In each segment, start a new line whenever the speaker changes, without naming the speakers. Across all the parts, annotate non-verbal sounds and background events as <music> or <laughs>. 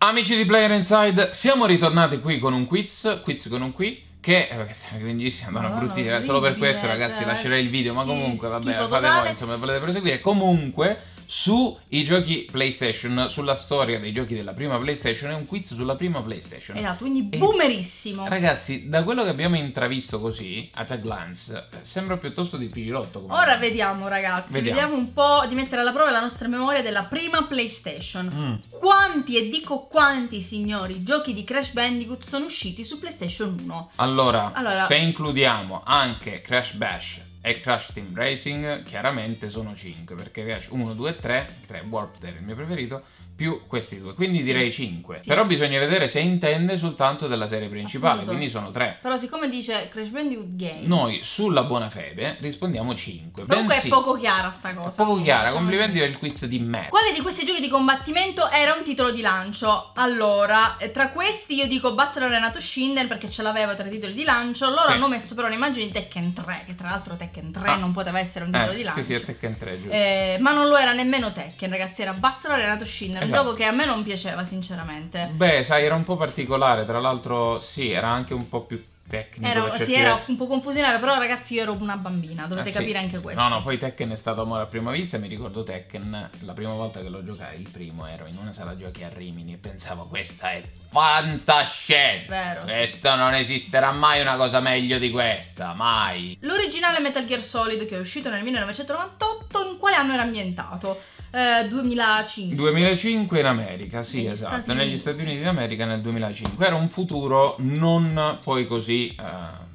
Amici di Player Inside, siamo ritornati qui con un quiz, quiz con un qui, che eh, questa è una grandissima, una
Madonna,
bruttissima, solo per questo ragazzi
cioè,
lascerei il video, ma comunque vabbè, fate voi, insomma, volete proseguire. Comunque, sui giochi PlayStation, sulla storia dei giochi della prima PlayStation, è un quiz sulla prima PlayStation.
Esatto, quindi
E-
boomerissimo.
Ragazzi, da quello che abbiamo intravisto così, at a glance, sembra piuttosto difficilotto. come-
Ora vediamo ragazzi,
Vediamo.
vediamo. un po' di mettere alla prova la nostra memoria della prima PlayStation.
Mm.
Quanti, e dico quanti signori, giochi di Crash Bandicoot sono usciti su PlayStation 1?
Allora,
Allora-
se includiamo anche Crash Bash e Crash Team Racing, chiaramente sono 5, perché Crash 1, 2 e 3, 3 Warped era il mio preferito, più questi due, quindi
Sì.
direi 5.
Sì.
Però bisogna vedere se intende soltanto della serie principale,
Appunto.
quindi sono 3.
Però siccome dice Crash Bandicoot Game,
Noi sulla buona fede rispondiamo 5.
comunque
Bensì,
è poco chiara sta cosa.
è poco chiara,
diciamo
complimenti per il quiz di me.
Quale di questi giochi di combattimento era un titolo di lancio? Allora, eh, tra questi io dico Battle Arena Toshinden perché ce l'avevo tra i titoli di lancio. Loro
Sì.
hanno messo però un'immagine di Tekken 3, che tra l'altro Tekken 3
Ah.
non poteva essere un titolo di
Eh,
lancio.
sì, sì, è Tekken 3, giusto.
Eh, ma non lo era nemmeno Tekken, ragazzi, era Battle Arena Toshinden, un
Esatto.
gioco che a me non piaceva sinceramente.
Beh, sai, era un po' particolare, tra l'altro, sì, era anche un po' più tecnico.
Era, sì, era un po' confusionario, però ragazzi io ero una bambina, dovete
Eh, sì,
capire anche
sì.
questo.
No, no, poi Tekken è stato amore a prima vista e mi ricordo Tekken, la prima volta che lo giocai, il primo, ero in una sala giochi a Rimini e pensavo questa è fantascienza.
Vero.
Questo non esisterà mai una cosa meglio di questa, mai.
L'originale Metal Gear Solid che è uscito nel 1998, in quale anno era ambientato? Eh, 2005.
2005 in America, sì,
Negli
esatto,
Stati
negli. Stati Uniti d'America nel 2005. Era un futuro non poi così eh,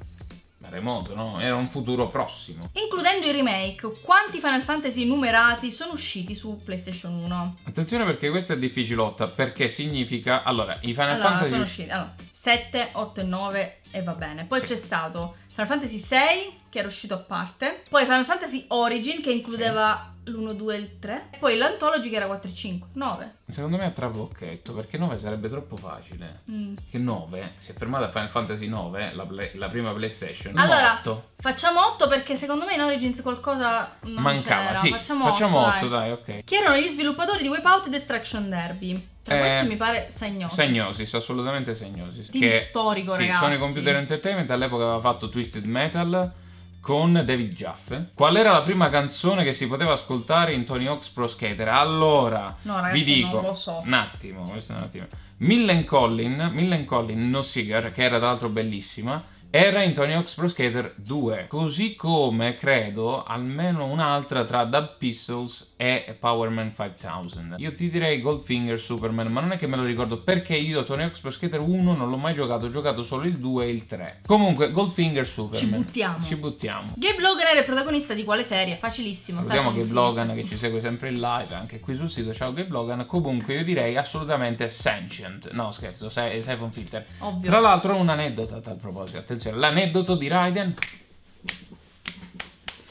remoto, no? Era un futuro prossimo.
Includendo i remake, quanti Final Fantasy numerati sono usciti su PlayStation 1?
Attenzione perché questa è difficilotta, perché significa... Allora, i Final
allora,
Fantasy...
sono usciti allora, 7, 8 e 9 e va bene. Poi
Sì.
c'è stato Final Fantasy 6 che era uscito a parte, poi Final Fantasy Origin che includeva l'1, 2 e il 3, e poi l'Anthology che era 4 e 5, 9.
Secondo me è a trabocchetto, perché 9 sarebbe troppo facile.
Mm.
Che 9 si è fermata a Final Fantasy 9, la, la prima PlayStation.
Allora,
8.
Facciamo 8 perché secondo me in Origins qualcosa non
Mancava, sì.
Facciamo,
Facciamo
8,
8, dai, ok.
Chi erano gli sviluppatori di Wipeout e Destruction Derby? Tra
Eh,
questi mi pare Sagnosis.
Segnosis, assolutamente Segnosis.
Team
che,
storico,
sì,
ragazzi.
Sony Computer Entertainment all'epoca aveva fatto Twisted Metal con David Jaffe. Qual era la prima canzone che si poteva ascoltare in Tony Hawk's Pro Skater? Allora,
No, ragazzi,
vi dico,
non lo so.
un attimo, questo è un attimo. Millen Collin, Millen Collin No Cigar, che era tra l'altro bellissima, era in Tony Hawk's Pro Skater 2, così come credo almeno un'altra tra Dub Pistols e Powerman 5000. Io ti direi Goldfinger Superman, ma non è che me lo ricordo perché io Tony Hawk's Pro Skater 1 non l'ho mai giocato, ho giocato solo il 2 e il 3. Comunque Goldfinger Superman.
Ci buttiamo.
Ci buttiamo.
Gabe Logan era il protagonista di quale serie? Facilissimo.
Salutiamo Gabe
Filter.
Logan che ci segue sempre in live, anche qui sul sito. Ciao Gabe Logan. Comunque io direi assolutamente Sentient. No scherzo, Sy- Siphon Filter.
Ovvio.
Tra l'altro un aneddoto a tal proposito, attenzione, l'aneddoto di Raiden.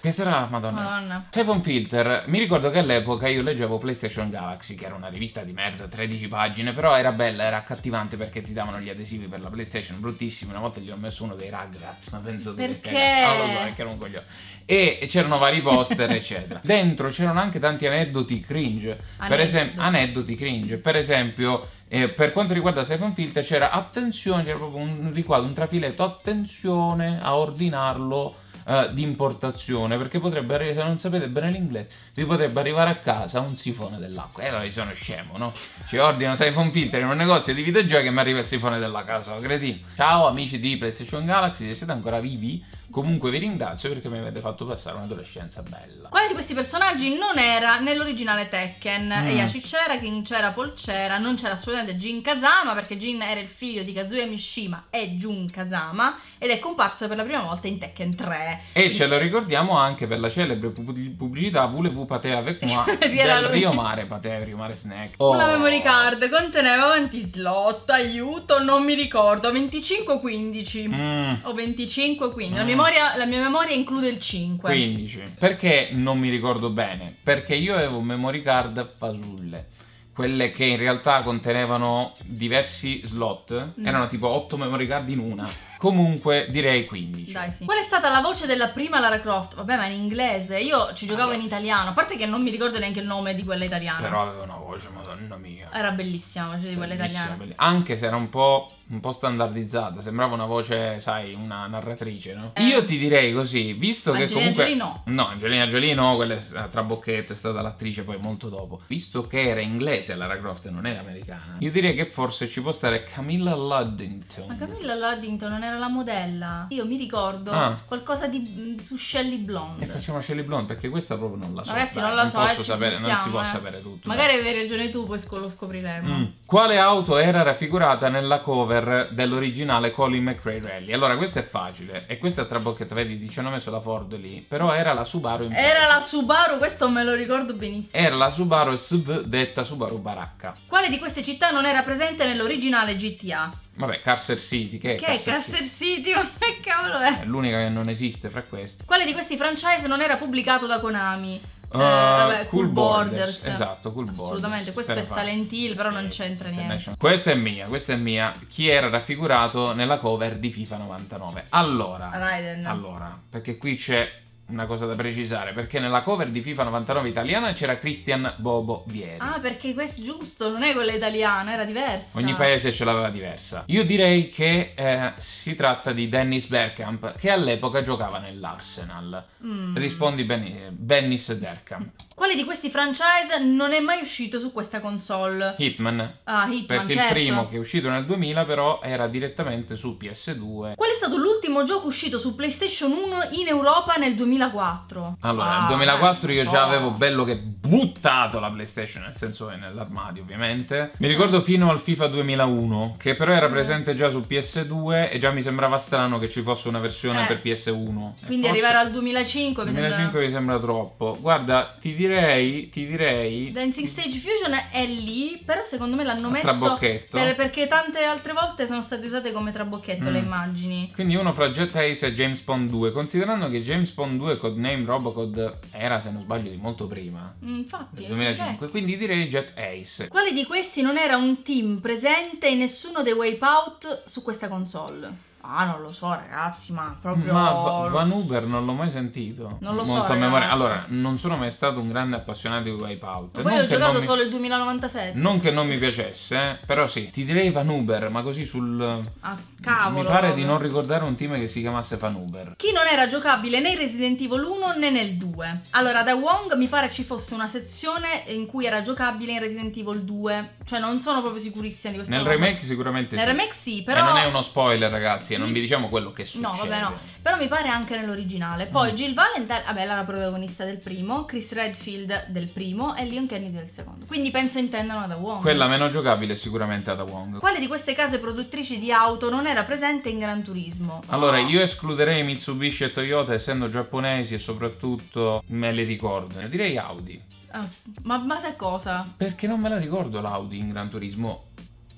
Questa era Madonna.
Madonna.
Siphon Filter, mi ricordo che all'epoca io leggevo PlayStation Galaxy, che era una rivista di merda, 13 pagine, però era bella, era accattivante perché ti davano gli adesivi per la PlayStation, bruttissimi. Una volta gli ho messo uno dei Rugrats, ma penso tu che
Perché?
cagata. Non lo so, perché era un coglione. E c'erano vari poster, <laughs> eccetera. Dentro c'erano anche tanti aneddoti cringe. Per
Aneddoti.
esempio, aneddoti cringe. Per esempio, eh, per quanto riguarda Siphon Filter, c'era attenzione, c'era proprio un riquadro, un trafiletto, attenzione a ordinarlo eh, di importazione perché potrebbe arrivare, se non sapete bene l'inglese, vi potrebbe arrivare a casa un sifone dell'acqua. E allora io sono scemo, no? Ci ordino Siphon Filter in un negozio di videogiochi e mi arriva il sifone della casa, cretino. Ciao amici di PlayStation Galaxy, se siete ancora vivi, comunque vi ringrazio perché mi avete fatto passare un'adolescenza bella.
Quale di questi personaggi non era nell'originale Tekken?
Mm.
Heihachi c'era, King c'era, Paul c'era, non c'era assolutamente Jin Kazama perché Jin era il figlio di Kazuya Mishima e Jun Kazama ed è comparso per la prima volta in Tekken 3.
E ce lo ricordiamo anche per la celebre pub- pubblicità Voulez-vous pâté avec moi <laughs>
Sì,
del. Rio Mare, pâté Rio Mare Snack.
Una
Oh.
memory card conteneva quanti slot? Aiuto, non mi ricordo. 25 o 15?
Mm.
O 25 o 15? La,
Mm.
memoria, la mia memoria include il 5.
15. Perché non mi ricordo bene? Perché io avevo memory card fasulle. Quelle che in realtà contenevano diversi slot,
Mm.
erano tipo 8 memory card in una. Comunque direi 15.
Dai, sì. Qual è stata la voce della prima Lara Croft? Vabbè, ma in inglese. Io ci giocavo in italiano. A parte che non mi ricordo neanche il nome di quella italiana.
Però aveva una voce, madonna mia.
Era bellissima la voce di quella
Bellissima,
italiana.
belli- Anche se era un po', un po' standardizzata, sembrava una voce, sai, una narratrice, no?
Eh.
Io ti direi così, visto che
Angelina
comunque...
Jolie no.
No, Angelina Jolie no, quella è stata Trabocchetto, è stata l'attrice poi molto dopo. Visto che era inglese Lara Croft non era americana, io direi che forse ci può stare Camilla Luddington.
Ma Camilla Luddington non era la modella? Io mi ricordo
Ah.
qualcosa di mm, su Shelly Blonde.
E facciamo Shelly Blonde perché questa proprio non la so.
Ragazzi,
dai,
non la so, eh,
posso
ci
sapere, non si può
eh.
sapere tutto.
Magari avevi ragione tu, poi lo scopriremo.
Mm. Quale auto era raffigurata nella cover dell'originale Colin McRae Rally? Allora, questo è facile. E questo è trabocchetto, vedi, dice hanno messo la Ford lì. Però era la Subaru in
Era la Subaru, questo me lo ricordo benissimo.
Era la Subaru SUV detta Subaru Baracca.
Quale di queste città non era presente nell'originale GTA?
Vabbè, Carcer City, che è
Che è
Carcer
City? <laughs> Ma che cavolo è?
È l'unica che non esiste fra queste.
Quale di questi franchise non era pubblicato da Konami?
Uh,
Eh, vabbè,
Cool
Cool Borders.
Borders. Esatto, Cool Borders.
Assolutamente, questo è
Era facile.
Silent Hill, però non
Sì,
c'entra niente.
Questa è mia, questa è mia. Chi era raffigurato nella cover di FIFA 99? Allora,
Raiden.
Allora, perché qui c'è una cosa da precisare, perché nella cover di FIFA 99 italiana c'era Christian Bobo Vieri.
Ah, perché questo giusto, non è quella italiana, era diversa.
Ogni paese ce l'aveva diversa. Io direi che eh, si tratta di Dennis Bergkamp, che all'epoca giocava nell'Arsenal.
Mm.
Rispondi Benny- Dennis Bergkamp.
Quale di questi franchise non è mai uscito su questa console?
Hitman.
Ah, Hitman,
Perché
certo.
il primo che è uscito nel 2000 però era direttamente su PS2.
Qual è stato l'ultimo gioco uscito su PlayStation 1 in Europa nel 2004?
Allora,
Ah,
nel 2004
beh,
io
non
già
so.
avevo bello che buttato la PlayStation, nel senso che nell'armadio ovviamente. Mi ricordo fino al FIFA 2001, che però era
Mm.
presente già su PS2 e già mi sembrava strano che ci fosse una versione
Eh.
per PS1. E
Quindi
forse-
arrivare al 2005 mi
2005
sembra...
mi sembra troppo. Guarda, ti direi, ti direi...
Dancing Stage Fusion è lì, però secondo me l'hanno messo
trabocchetto.
per- perché tante altre volte sono state usate come trabocchetto le
Mm.
immagini.
Quindi uno fra Jet Ace e James Bond 2, considerando che James Bond 2 codename Robocod era, se non sbaglio, di molto prima,
Mm, Infatti,
del 2005, quindi direi Jet Ace.
Quale di questi non era un team presente in nessuno dei Wipeout su questa console? Ah, non lo so, ragazzi, ma proprio.
Ma Va- Van Uber non l'ho mai sentito.
Non lo so,
Molto a
ragazzi.
memoria. Allora, non sono mai stato un grande appassionato di Wipeout.
Poi
non
ho giocato
mi-
solo il 2097.
Non che non mi piacesse, eh, però sì, ti direi Van Uber, ma così sul...
Ah, cavolo.
Mi pare di non ricordare un team che si chiamasse Van Uber.
Chi non era giocabile né in Resident Evil 1 né nel 2? Allora, da Wong mi pare ci fosse una sezione in cui era giocabile in Resident Evil 2. Cioè, non sono proprio sicurissima di questa
Nel
roba.
remake sicuramente
Nel
sì.
remake sì,
E
però.
non è uno spoiler, ragazzi, e non vi diciamo quello che succede.
No, vabbè, no. Però mi pare anche nell'originale. Poi
Mm.
Jill Valentine, vabbè, era la protagonista del primo, Chris Redfield del primo e Leon Kennedy del secondo. Quindi penso intendano da Wong.
Quella meno giocabile sicuramente Ada Wong.
Quale di queste case produttrici di auto non era presente in Gran Turismo?
Allora,
Oh.
io escluderei Mitsubishi e Toyota essendo giapponesi e soprattutto me li ricordo. Io direi Audi.
Ah, ma, ma sai cosa?
Perché non me la ricordo l'Audi in Gran Turismo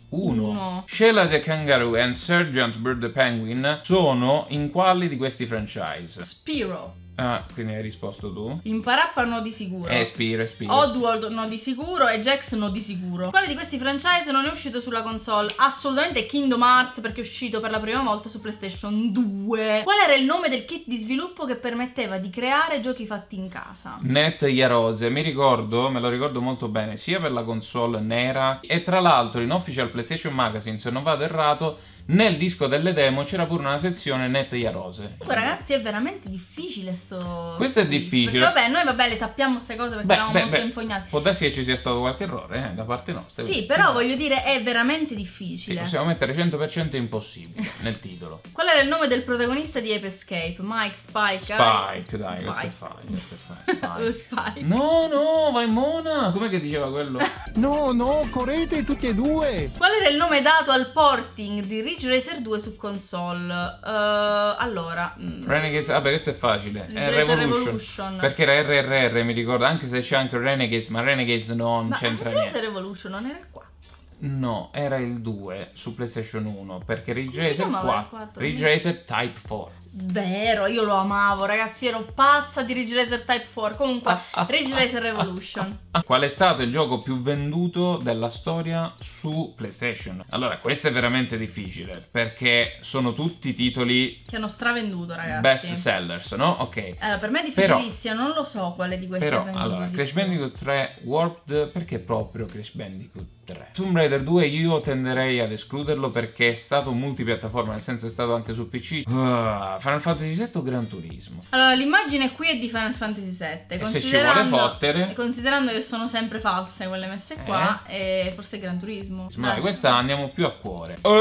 1.
Uno.
Sheila the Kangaroo e Sergeant Bird the Penguin sono in quali di questi franchise?
Spiro.
Ah, quindi hai risposto tu?
In Parappa no di sicuro.
Eh, Spiro, Spiro.
Oddworld no di sicuro e Jax no di sicuro. Quale di questi franchise non è uscito sulla console? Assolutamente Kingdom Hearts perché è uscito per la prima volta su PlayStation 2. Qual era il nome del kit di sviluppo che permetteva di creare giochi fatti in casa?
Net Yarose, mi ricordo, me lo ricordo molto bene, sia per la console nera e tra l'altro in Official PlayStation Magazine, se non vado errato, nel disco delle demo c'era pure una sezione Net Yarose.
Comunque ragazzi è veramente difficile sto...
Questo è difficile.
Perché vabbè noi vabbè le sappiamo queste cose perché
Beh,
eravamo
beh,
molto
beh,
infognati.
può darsi che ci sia stato qualche errore eh, da parte nostra.
Sì,
quindi-
però voglio dire è veramente
Sì,
difficile.
possiamo mettere 100% impossibile <laughs> nel titolo.
Qual era il nome del protagonista di Ape Escape? Mike, Spike?
Spike, dai, questo è
Spike.
facile, questo è facile.
Oh,
Spike. <laughs>
Spike.
No, no, vai Mona! Com'è che diceva quello? <laughs>
No, no, correte tutti e due!
Qual era il nome dato al porting di Ridge Racer 2 su console? Eh, allora, mm,
Renegades, vabbè, questo è facile. È
Racer
Revolution.
Revolution.
Perché era RRR, mi ricordo, anche se c'è anche Renegades, ma Renegades non
ma
c'entra niente.
Racer Revolution non era 4.
No, era il 2 su PlayStation 1 perché Ridge
Come si
Racer
chiamava il
4,
quattro?
Ridge Type 4.
Vero, io lo amavo, ragazzi, ero pazza di Ridge Racer Type 4. Comunque, Ridge Racer Revolution.
Qual è stato il gioco più venduto della storia su PlayStation? Allora, questo è veramente difficile perché sono tutti titoli
Che hanno stravenduto, ragazzi.
best sellers, no? Ok.
Allora, per me è
Però-
difficilissimo, non lo so quale di questi
Però, allora, Crash. Bandicoot 3 Warped, perché proprio Crash Bandicoot 3? Tomb Raider 2 io tenderei ad escluderlo perché è stato multipiattaforma, nel senso è stato anche su PC. Ah, Final Fantasy 7 o Gran Turismo?
Allora, l'immagine qui è di Final Fantasy VII.
E se ci vuole fottere?
considerando che sono sempre false quelle messe qua, e forse Gran Turismo.
Ma questa andiamo più a cuore.
Pe-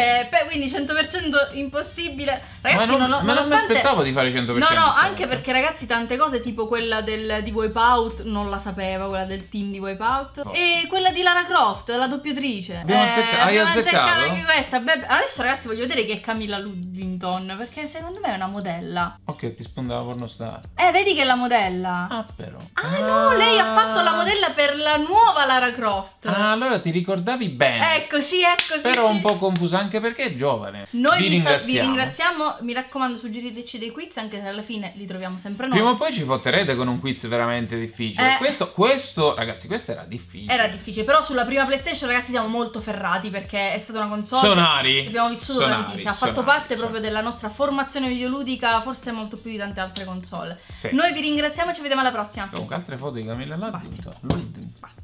pe- pe- pe- pe- pe- pe- Quindi 100% impossibile. Ragazzi,
ma non,
non,
ma non mi
nonostante-
aspettavo di fare 100%.
No, no,
stavolta.
anche perché ragazzi tante cose tipo quella del, di Wipeout non la sapevo, quella del team di Wipeout
Oh.
e quella di Lara Croft, la doppiatrice.
Abbiamo azzecca- hai
abbiamo
azzeccato?
anche questa. Beh, adesso ragazzi voglio vedere chi è Camilla Luddington perché secondo me è una modella.
Ok, ti spondeva pornostar.
Eh, vedi che è la modella.
Ah, però.
Ah no, lei ha fatto la modella per la nuova Lara Croft.
Ah, allora ti ricordavi bene.
Ecco, sì, ecco, sì.
Però
sì.
un po' confusa anche perché è giovane.
Noi
vi,
vi,
ringraziamo.
vi ringraziamo, mi raccomando suggeriteci dei quiz anche se alla fine li troviamo sempre noi.
Prima o poi ci fotterete con un quiz veramente difficile.
Eh.
Questo, questo, ragazzi, questo era difficile.
Era difficile, però sulla prima PlayStation ragazzi siamo molto ferrati perché è stata una console
Sonari.
abbiamo vissuto
Sonari,
tantissimo, ha fatto
sonari,
parte proprio della nostra formazione videoludica, forse molto più di tante altre console.
Sì.
Noi vi ringraziamo e ci vediamo alla prossima.
Comunque altre foto di Camilla Luddington. Luddington.